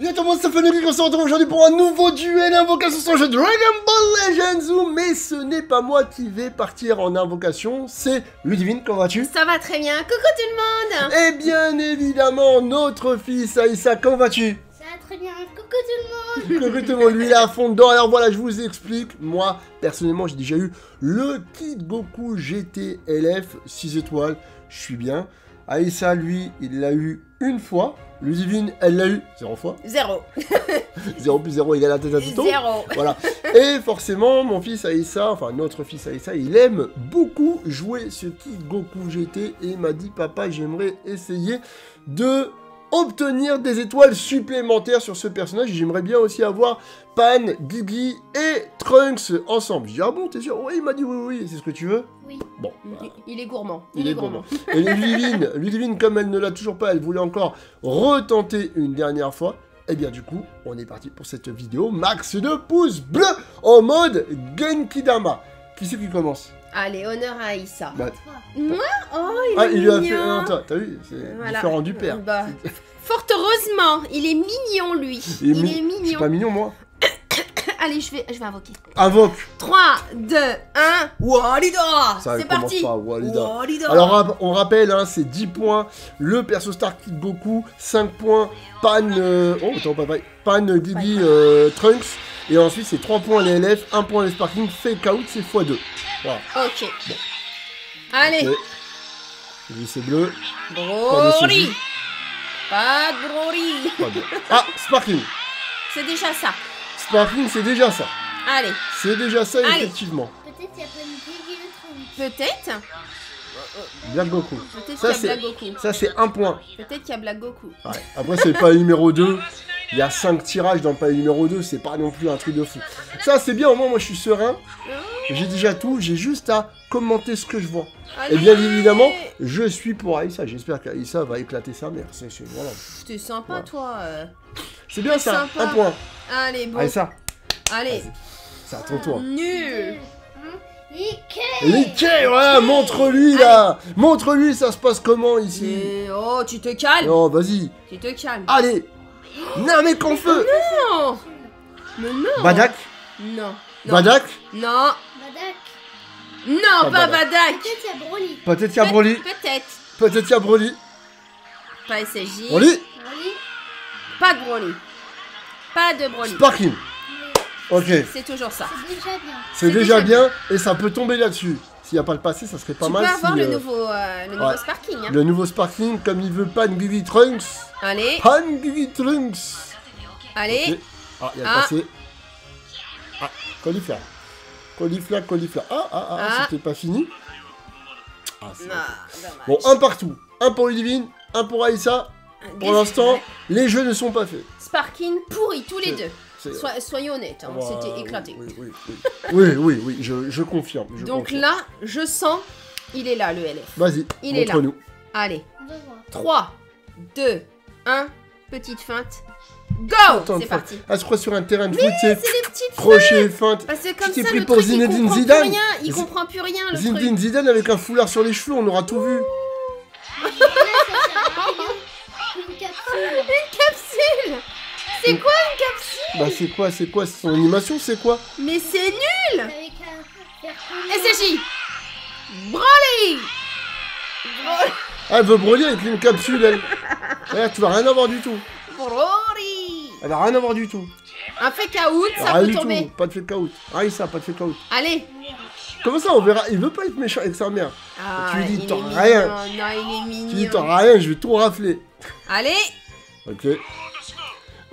Bien tout le monde, c'est Feneric, on se retrouve aujourd'hui pour un nouveau duel invocation sur le jeu Dragon Ball Legends mais ce n'est pas moi qui vais partir en invocation, c'est Ludivine, comment vas-tu? Ça va très bien, coucou tout le monde! Et bien évidemment, notre fils Aïssa, comment vas-tu? Ça va très bien, coucou tout le monde! Coucou tout le monde, lui il est à fond dedans, alors voilà, je vous explique, moi, personnellement, j'ai déjà eu le Kid Goku GT LF 6 étoiles, je suis bien. Aïssa, lui, il l'a eu une fois. Ludivine, elle l'a eu zéro fois. Zéro 0 plus 0 égale la tête à Tito. Zéro Voilà. Et forcément, mon fils Aïssa, enfin notre fils Aïssa, il aime beaucoup jouer ce Kid Goku GT et il m'a dit papa, j'aimerais essayer de obtenir des étoiles supplémentaires sur ce personnage. J'aimerais bien aussi avoir Pan, Gigi et Trunks ensemble. J'ai dit ah bon, t'es sûr? Oui, il m'a dit oui, oui, c'est ce que tu veux Oui. Bon. Il- Il est gourmand. Il est gourmand. Et Ludivine, Ludivine, comme elle ne l'a toujours pas, elle voulait encore retenter une dernière fois. Et bien du coup, on est parti pour cette vidéo max de pouces bleus en mode Genkidama. Qui c'est qui commence? Allez, honneur à Aïssa. Bah, Moi? Oh, il Ah, est il lui a mignon. fait... non, t'as t'as vu C'est Voilà. différent du père. Bah, fort heureusement, il est mignon lui. Il est Il mi- est Je suis mignon. pas mignon, moi Allez, je vais, je vais invoquer. Invoque 3, 2, 1. Walida Ça C'est commence parti pas, Walida. Walida. Alors rap- on rappelle, hein, c'est 10 points, le perso Star Kid Goku, 5 points, Pan, euh, oh, attends, pas pareil, Pan, euh, euh, Trunks, et ensuite c'est 3 points les LF, 1 point les Sparking, Fake Out c'est x2. Voilà. Ok. Allez. Lui c'est bleu, Broly Pas de pas. Ah, Sparking C'est déjà ça. Sparking c'est déjà ça. Allez, C'est déjà ça Allez. effectivement. Peut-être qu'il y a pas une peut-être. Black Goku. Peut-être Ça, qu'il y a c'est- Black Goku. Ça c'est 1 point. Peut-être qu'il y a Black Goku. Ouais. Après, c'est pas numéro 2. Il y a 5 tirages dans le palier numéro 2. C'est pas non plus un truc de fou. Ça, c'est bien. Au moins, moi, je suis serein. J'ai déjà tout. J'ai juste à commenter ce que je vois. Et bien évidemment, je suis pour Aïssa. J'espère qu'Aïssa va éclater sa mère. C'est voilà. T'es sympa, Ouais. toi. euh. C'est bien ça. Sympa. Un point. Allez, bon. Aïssa, Allez. c'est à ton tour. Nul. Ike Liké, voilà, montre-lui là. Montre-lui, ça se passe comment ici. Oh, tu te calmes. Non, vas-y. Tu te calmes. Allez. Non, mais qu'en feu. Non. Mais non. Badak. Non. Non. Badak. Non. Non, Pas pas Badak. Badak. Peut-être qu'il y a Broly Peut-être qu'il y a Broly. Pe- Peut-être. Peut-être qu'il y a Broly. Pas SSJ. Broly. Broly Pas de Broly. Pas de Broly. Sparking. Ok. C'est toujours ça. C'est déjà bien C'est déjà déjà bien et ça peut tomber là-dessus. S'il n'y a pas le passé, ça serait pas tu mal. peux avoir le euh, nouveau, euh, le nouveau ouais. Sparking. hein. le nouveau Sparking, comme il veut Pan Gigi Trunks. Allez, Pan Gigi Trunks. allez. Ah, il y a Ah. le passé. Ah, cauliflower. Cauliflower, cauliflower. Ah, ah, ah, Ah. c'était pas fini. Ah, Non, dommage. Bon, un partout. Un pour Ludivine, un pour Aïssa. Pour l'instant, les jeux ne sont pas faits. Sparking pourri, tous les deux. C'est- Sois- soyons honnêtes, hein, c'était éclaté. Oui, oui, oui. oui, oui, oui, je, je confirme. je Donc confirme. là, je sens, il est là, le LF. Vas-y, il est là. montre-nous. Allez, On va voir 3, 2, 1, petite feinte. Go C'est parti. Ah, je crois sur un terrain de foot, c'est crochet, feinte. Parce que comme ça, pris le pour truc, il Zinedine comprend Zidane. plus rien. Il comprend plus rien, le Zinedine truc. Zidane avec un foulard sur les cheveux, on aura tout vu. Une capsule C'est quoi une capsule Bah c'est quoi, c'est quoi, c'est son animation, c'est quoi Mais c'est nul SSJ Broly Bro- elle veut brûler avec une capsule, elle. Regarde, tu vas rien avoir du tout. Broly Elle va rien avoir du tout. Un fake out, ça rien peut du tomber. tout, pas de fake out. Ah, ça, pas de fake out. Allez Comment ça, on verra Il veut pas être méchant avec sa mère. ah, Tu lui dis, t'auras rien. Non, il est mignon. Tu dis, t'auras rien, je vais tout rafler. Allez Ok.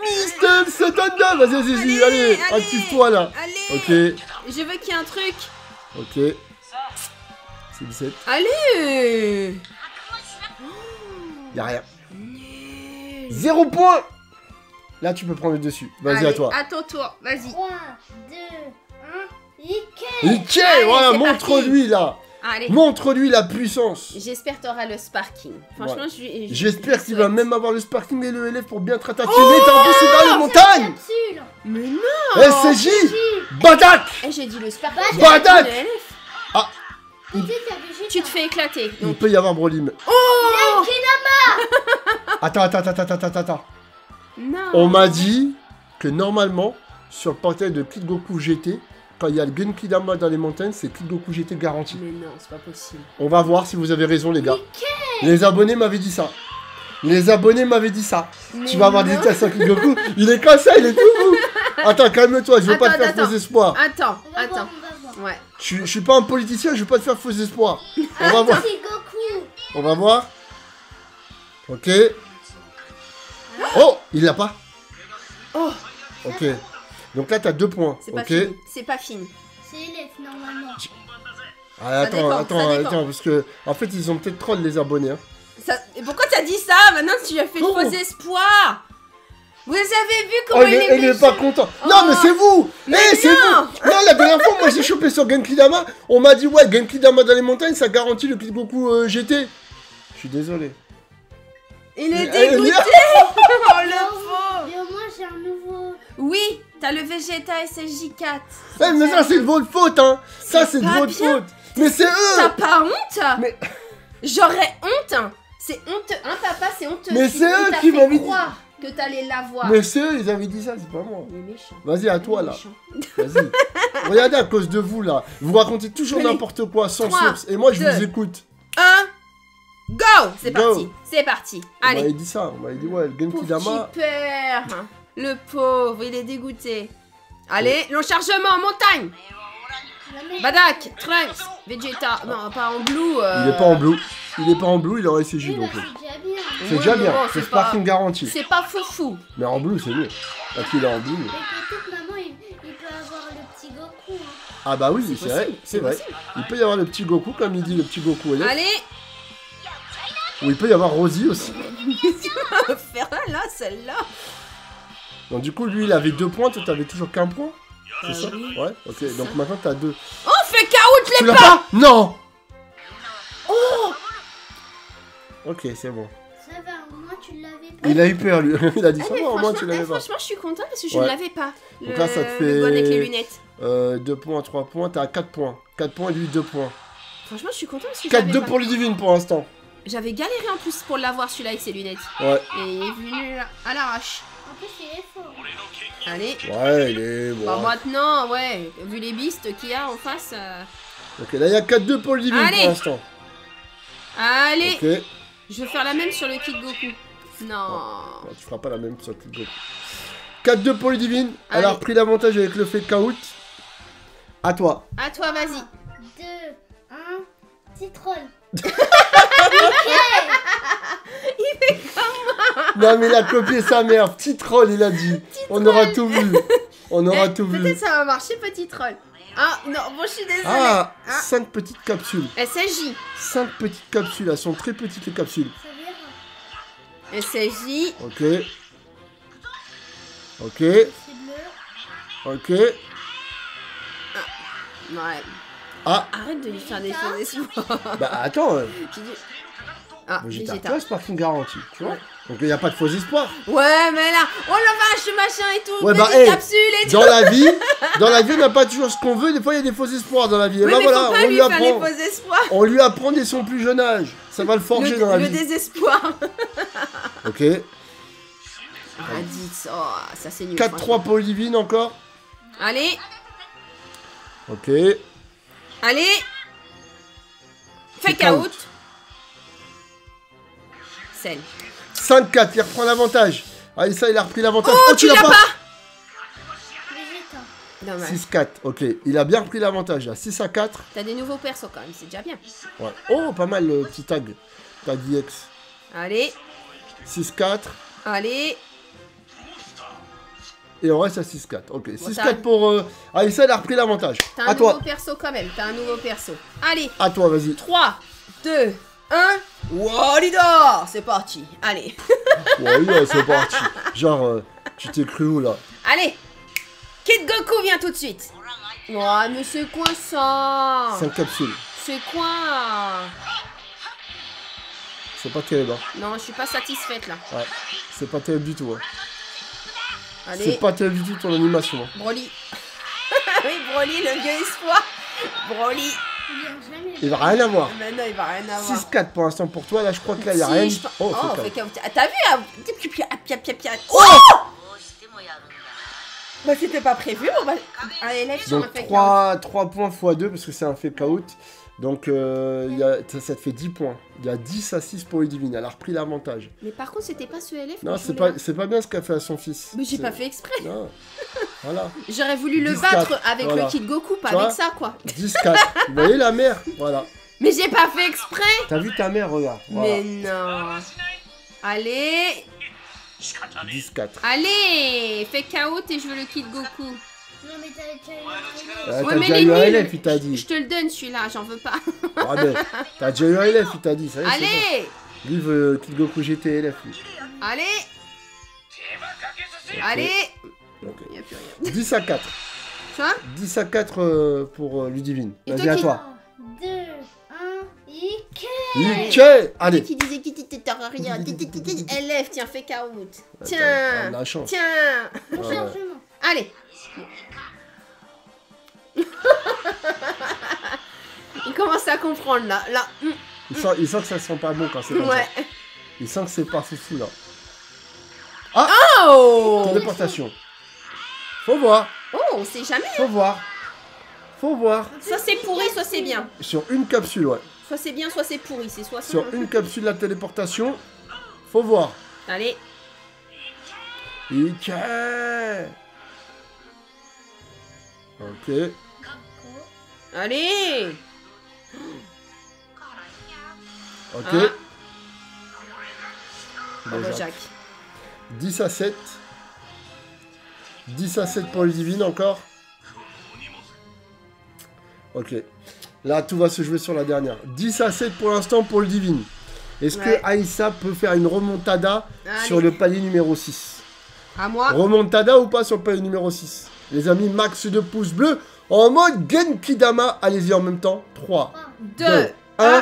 Mister Satanda Vas-y, vas-y, vas-y, allez, Allez, allez. active-toi là. Allez Ok, Je veux qu'il y ait un truc. ok. C'est 17. Allez Y'a rien. Nul. Zéro point Là, tu peux prendre le dessus. Vas-y, à toi. À ton tour, vas-y. 3, 2, 1, Ike Ike, Allez, voilà, c'est montre-lui là. Allez. Montre-lui la puissance. J'espère que t'auras le sparking. Franchement, Ouais. je, je- J'espère je qu'il va même avoir le sparking et le LF pour bien te ratatiner. T'as bossé dans les montagnes Mais non SCJ Badak Eh, j'ai dit le sparking. Badak j'ai dit le LF. Peut-être qu'il y a Vegeta Tu te fais éclater. Il peut y avoir Broly. mais- oh Attends, attends, attends, attends, attends, attends. Non. On m'a dit que normalement, sur le portail de Kid Goku GT, quand il y a le Genki Dama dans les montagnes, c'est Kid Goku GT garanti. Mais non, c'est pas possible. On va voir si vous avez raison, les gars. Les abonnés m'avaient dit ça. Les abonnés m'avaient dit ça. Mais tu vas avoir des tests sur Kid Goku. Il est comme ça, il est tout fou. Attends, calme-toi, je veux pas te Attends, faire attends. faux espoir. Attends, attends. Ouais. Je, je suis pas un politicien, je veux pas te faire faux espoir. On va voir. Goku. On va voir. Ok. Oh, il l'a pas. Oh, Ok. Donc là, t'as deux points. c'est pas Ok. fini. C'est pas fini. C'est élève normalement. Ah, attends, dépend, attends, attends, parce que en fait, ils ont peut-être troll les abonnés. hein. Ça... et Pourquoi t'as dit ça? Maintenant, tu as fait de Oh. faux espoirs. Vous avez vu comment Oh, il il est, il est pas content. Non, mais c'est vous. Mais Eh, c'est non. vous. Non, la dernière fois, moi, j'ai chopé sur Genki Dama. On m'a dit ouais, Genki Dama dans les montagnes, ça garantit le Kid Goku euh, GT. Je suis désolé. Il est Eh, dégoûté. eh, Oh le faux. Mais au moins j'ai un nouveau. Oui, t'as le Vegeta SSJ4. Eh, mais ça, c'est de votre faute, hein. Ça, C'est de pas votre bien. faute. Mais c'est T'as eux. pas honte Mais- J'aurais honte. C'est honteux. Hein, papa, c'est honteux. Mais c'est eux qui fait m'avaient dit. croire que t'allais l'avoir. Mais c'est eux, ils avaient dit ça, c'est pas moi. Il est méchant. Vas-y, à toi, là. méchant. Vas-y. Regardez à cause de vous, là. Vous racontez toujours Allez. n'importe quoi, sans Trois, source. Et moi, je deux. vous écoute. Un. Go C'est parti. C'est parti. On m'avait Allez. dit ça. On m'avait dit, ouais, le Genki Pauvre Dama. petit père. Le pauvre, il est dégoûté. Allez, l'enchargement, montagne. Badak, Trunks, Vegeta. Non, pas en blue. euh, Il est pas en blue. Il est pas en blue, il aurait Oui, bah, donc. c'est déjà bien. C'est c'est c'est pas- Sparking garanti. C'est pas foufou. Mais en blue, c'est mieux. Parce qu'il est en blue. Mais peut-être maman, il, il peut avoir le petit Goku. Hein. Ah bah oui, C'est vrai, c'est vrai. Il peut y avoir le petit Goku, comme il dit le petit Goku. Allez. Allez, Ou il peut y avoir Rosie aussi. faire là, celle-là. Donc du coup, lui, il avait deux points, toi, t'avais toujours qu'un point. C'est Euh, ça. Ouais, ok. Donc ça. maintenant, t'as deux. Oh, fais caout Tu les l'as pas Non Oh Ok, c'est bon. Ça va, au moins tu l'avais pas. Il a eu peur, lui. il a dit Ah, ça, va, au moins tu l'avais eh, pas. franchement, je suis contente parce que je Ouais. ne l'avais pas. Donc là, ça te Le avec fait- les lunettes. Euh, 2 points, 3 points, t'as 4 points. 4 points et lui 2 points. Franchement, je suis contente parce que je l'avais 4-2 pas. pour Ludivine pour l'instant. J'avais galéré en plus pour l'avoir celui-là avec ses lunettes. Ouais. Et il est venu à l'arrache. En plus, il est fort. Allez. Ouais, il est bon. Bah maintenant, ouais, vu les bistes qu'il y a en face. euh, Ok, là, il y a 4-2 pour Allez. pour l'instant. Allez Ok. Je vais faire la même sur le Kid Goku. Non. Tu feras pas la même sur Kid Goku. 4-2 pour Ludivine. Elle a repris l'avantage avec le fait caout. À toi. À toi, vas-y. 2, 1, petit troll. Non, mais il a copié sa mère. Petit troll, il a dit. On aura tout vu. On aura Eh, tout vu. Peut-être ça va marcher, petit troll. Ah, non, bon, je suis désolée. Ah, Ah. 5 petites capsules. SSJ. 5 petites capsules. Elles sont très petites, les capsules. SSJ. Ok. Ok. Ok. Ouais. Ah, Arrête de lui faire des faux espoirs. bah attends. euh, J'ai dit- Ah, Vegeta, tu Vegeta. vois, Sparking garantie. Tu vois Donc il n'y a pas de faux espoir. Ouais, mais là, oh la vache, machin et tout, Ouais, bah, hey, capsule et tout. Dans la vie, dans la vie, on n'a pas toujours ce qu'on veut. Des fois, il y a des faux espoirs dans la vie. Et Oui, bah mais voilà, faut on lui lui faire les apprend. faux espoirs. On lui apprend dès son plus jeune âge. Ça va le forger Le, dans la le vie. désespoir. Ok. Raditz, oh, ça c'est nul. 4-3 pour Olivine encore. Allez, Ok. Allez. Fake out. out. Celle. 5-4, il reprend l'avantage. Allez, ça, il a repris l'avantage. Oh, tu l'as pas Vegeta. Dommage. 6-4, ok. Il a bien repris l'avantage là. 6 à 4. T'as des nouveaux persos quand même, c'est déjà bien. Ouais. Oh, pas mal le petit tag. Tag IX. Allez, 6-4. allez. Et on reste à 6-4. Ok. 6-4 t'as- pour. Euh... Allez, ça, il a repris l'avantage. T'as un nouveau toi. perso quand même, t'as un nouveau perso. Allez, À toi, vas-y. 3, 2, 1. Walidor C'est parti. Allez. Ouais, c'est parti. Genre, euh, tu t'es cru où là? Allez Kid Goku vient tout de suite Oh mais c'est quoi ça? 5 capsules. C'est quoi? C'est pas terrible, hein. Non, je suis pas satisfaite là. Ouais. C'est pas terrible du tout, hein. Allez, C'est pas du tout ton animation. hein. Broly. oui, Broly, le vieux espoir. Broly. Il va rien avoir. Mais non, il va rien avoir. 6-4 pour l'instant pour toi. Là, je crois que là, il n'y a Si, rien. je Oh, Oh, fait fait. Ah, T'as vu ah, pia, pia, pia, pia, pia. Oh Bah c'était pas prévu, on va... Un élève sur un Donc fait 3, 3 points x 2 parce que c'est un fake out. Donc euh, il y a- ça, ça te fait 10 points. Il y a 10 à 6 pour Ludivine. Elle a repris l'avantage. Mais par contre, c'était pas ce élève Non, c'est pas, c'est pas bien ce qu'a fait à son fils. Mais j'ai pas fait exprès. Non. Voilà. J'aurais voulu le 10-4, battre avec voilà. le Kid Goku, pas avec ça, quoi. 10-4. Vous voyez la mère? Voilà. Mais j'ai pas fait exprès T'as vu ta mère, regarde. Voilà. Mais non Allez 10-4. Allez Fais KO et je veux le Kid Goku. Non, mais t'as déjà eu un Euh, t'as déjà eu un élève, il t'a Je dit. te le donne celui-là, j'en veux pas. Ah, mais t'as déjà eu un élève, il t'a dit. Ça y est, Allez bon. Lui veut Kid Goku GT élève. lui. Allez Allez. Il y a plus rien. 10 à 4. Tu vois 10 à 4 euh, pour euh, Ludivine. Vas-y, à qui- toi. 2, 1, Ike. Nickel Allez. Qui disait qui t'étais rien Élève, tiens, fais a Tiens la chance. Tiens. Allez Il commence à comprendre là. Là. mm, Il sent, il sent que ça sent pas bon quand c'est comme Ouais. ça. Il sent que c'est pas foufou là. Oh Téléportation. Faut voir. Oh, on sait jamais. Faut voir. Faut voir. Soit c'est pourri, soit c'est bien. Sur une capsule, ouais. Soit c'est bien, soit c'est pourri. C'est soit. Sur une capsule la téléportation. Faut voir. Allez. Ok. Allez Ok. Ah. Bah. Jacques. 10 à 7. 10 à 7 pour Ludivine encore. Ok. Là, tout va se jouer sur la dernière. 10 à 7 pour l'instant pour Ludivine. Est-ce Ouais. que Aïssa peut faire une remontada Allez. sur le palier numéro 6 À moi. Remontada ou pas sur le palier numéro 6 Les amis, max de pouces bleus en mode Genkidama. Allez-y en même temps. 3, 2, 1. 1.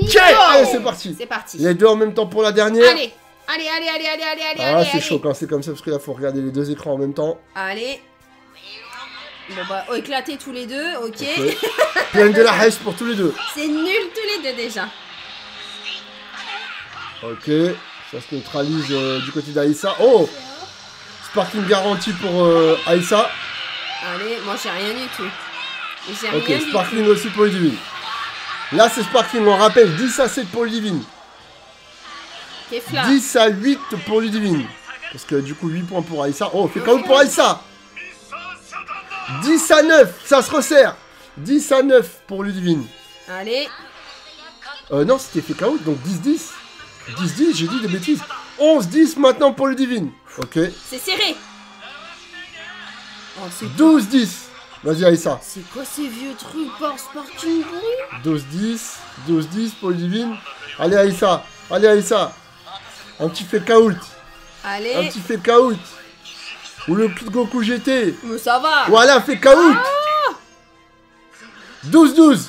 Ok Allez, c'est parti. C'est parti. Les deux en même temps pour la dernière. Allez. Allez, allez, allez, allez, allez, Ah, allez, c'est chaud quand c'est comme ça parce que là, faut regarder les deux écrans en même temps. Allez. Bon bah, oh, éclater tous les deux, ok. Ok. Plein de la hache pour tous les deux. C'est nul tous les deux déjà. Ok. Ça se neutralise euh, du côté d'Aïssa. Oh Sparking garanti pour euh, Aïssa. Allez, moi j'ai rien du tout. J'ai Ok, rien du Sparkling aussi pour Ludivine. Là, c'est Sparkling, on rappelle 10 à 7 pour Ludivine. tout. Kefla. 10 à 8 pour Ludivine. Parce que du coup, 8 points pour Aïssa. Oh, fait KO pour Aïssa 10 à 9, ça se resserre 10 à 9 pour Ludivine. Allez. Euh, non, c'était fait KO, donc 10-10. 10-10, j'ai dit des bêtises. 11-10 maintenant pour Ludivine. Ok. C'est serré. Oh, c'est 12-10. Vas-y, Aïssa. C'est quoi ces vieux trucs par pourri 12-10. 12-10 pour Ludivine. Allez, Aïssa. Allez, Aïssa. Un petit fait out. Un Allez. petit fait out. Ou le Kid Goku GT. Mais ça va. Voilà, fait out. 12-12.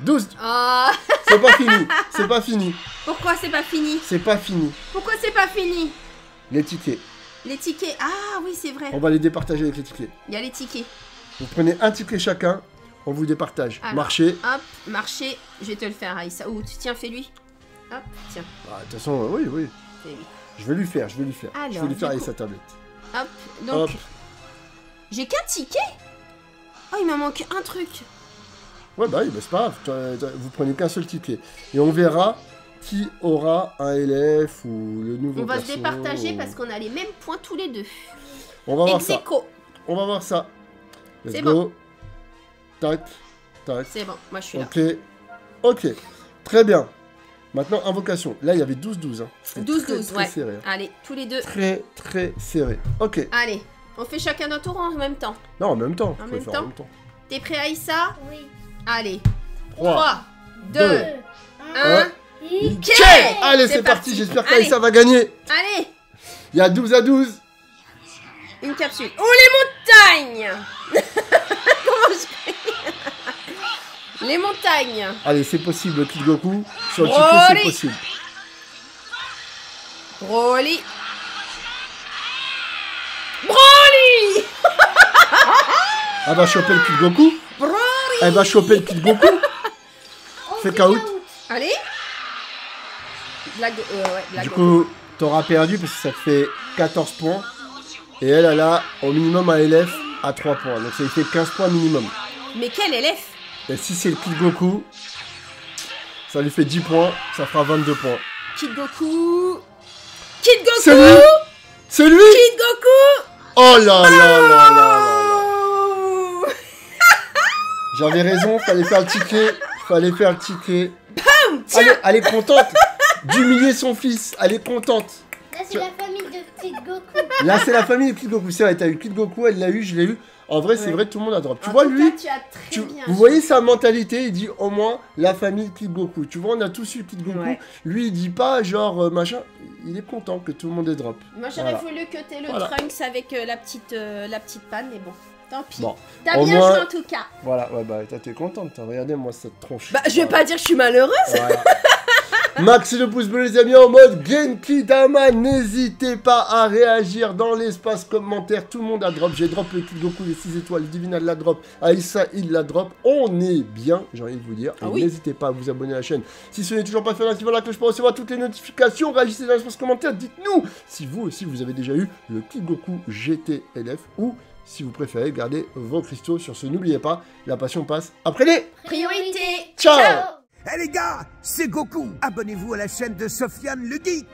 12. Ah, C'est pas fini. C'est pas fini. pourquoi c'est pas fini? C'est pas fini. Pourquoi c'est pas fini? Les tickets. Les tickets. Ah oui, c'est vrai. On va les départager avec les tickets. Il y a les tickets. Vous prenez un ticket chacun. On vous départage. Alors. Marché. Hop, marché. Je vais te le faire, Aïssa. Ou tiens, fais-lui. Hop, tiens, Ah, De toute façon, euh, oui, oui. Je vais lui faire, je vais lui faire. je Alors, vais lui faire avec coup- sa tablette. Hop, donc. J'ai qu'un ticket Oh, il me manque un truc. Ouais, bah oui, bah c'est pas grave. Vous prenez qu'un seul ticket. Et on verra qui aura un LF ou le nouveau On va perso, se départager ou... parce qu'on a les mêmes points tous les deux. On va voir ça. On va voir ça. Let's. Bon. Tac, tac. C'est bon, moi je suis okay. là. Ok, ok. Très bien. Maintenant, invocation. Là, il y avait 12-12. 12-12, hein. très, ouais. Serré, hein. Allez, tous les deux. Très, très serré. Ok. Allez, on fait chacun notre tour en même temps. Non, en même temps. En, même temps. en même temps. T'es prêt, Aïssa? Oui. Allez. 3, 3 2, 2, 1. 1. Allez, c'est parti, parti. j'espère qu'Aïssa va gagner. Allez Il y a 12 à 12. Une capsule. Oh, les montagnes Comment Les montagnes. Allez, c'est possible, Kid Goku. Sur le c'est possible. Broly. Broly Elle va choper le Kid Goku. Broly Elle va choper le Kid Goku. Fait oh, caout. Allez euh, ouais, Du coup, t'auras perdu parce que ça te fait 14 points. Et elle, elle a au minimum un LF à 3 points. Donc ça lui fait 15 points minimum. Mais quel élève Et si c'est le Kid Goku, ça lui fait 10 points. Ça fera 22 points. Kid Goku. Kid Goku. C'est lui C'est lui Kid Goku. Oh là là là là là Oh. J'avais raison, fallait faire le ticket. Fallait faire le ticket. Tiens. Elle est, elle est contente d'humilier son fils. Elle est contente. Là, c'est la famille de Kid Goku. Là, c'est la famille de Kid Goku. C'est vrai, t'as eu Kid Goku, elle l'a eu, je l'ai eu. En vrai, c'est Ouais. vrai, tout le monde a drop. Tu En vois, tout lui, cas, tu as très tu- bien vous voyez sa mentalité, il dit au moins la famille Kid Goku. Tu vois, on a tous eu Kid Goku. Ouais. Lui, il dit pas genre euh, machin. Il est content que tout le monde ait drop. Moi j'aurais Voilà. voulu que t'aies le Voilà. Trunks avec euh, la, petite, euh, la petite panne, mais bon, tant pis. Bon, T'as bien moins- joué en tout cas. voilà, ouais, bah, t'es contente. t'as- Regardez, moi, cette tronche. Bah, je vais Voilà. pas dire que je suis malheureuse. Voilà. Max et le pouce bleu les amis en mode Genki Dama. N'hésitez pas à réagir dans l'espace commentaire. Tout le monde a drop, j'ai drop le Goku, les 6 étoiles, Divina la drop, Aïssa il la drop. On est bien, j'ai envie de vous dire. Et Ah oui. n'hésitez pas à vous abonner à la chaîne. Si ce n'est toujours pas fait, activez la cloche pour recevoir toutes les notifications. Réagissez dans l'espace commentaire, dites-nous Si vous aussi vous avez déjà eu le Kid Goku GTLF Ou si vous préférez garder vos cristaux. Sur ce N'oubliez pas, la passion passe après les Priorité. Ciao eh hey les gars, c'est Goku. Abonnez-vous à la chaîne de Sofiane le Geek.